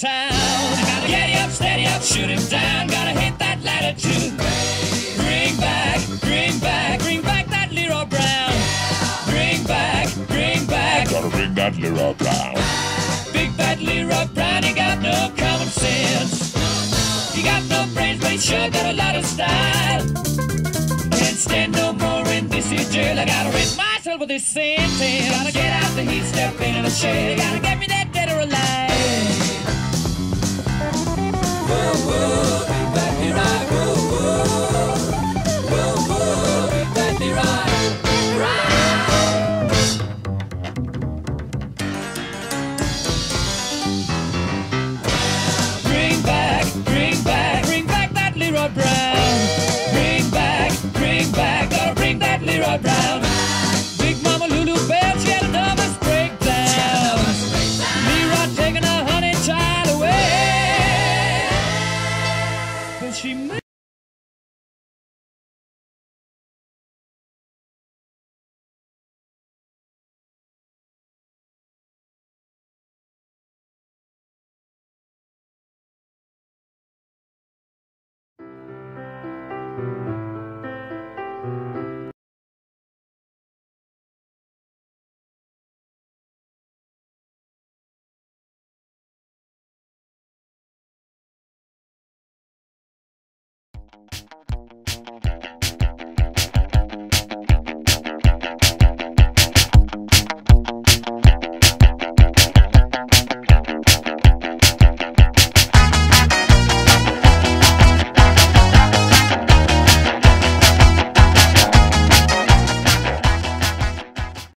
town. Gotta get up, steady up, shoot him down. Gotta hit that ladder too. Bring back, bring back, bring back that Leroy Brown. Bring back, bring back. Gotta bring that Leroy Brown. Big bad Leroy Brown, he got no common sense. He got no brains, but he sure got a lot of style. Can't stand no more in this here jail. I gotta rid myself of this sentence. Gotta get out the heat, step into the shade. Gotta get me that dead or alive.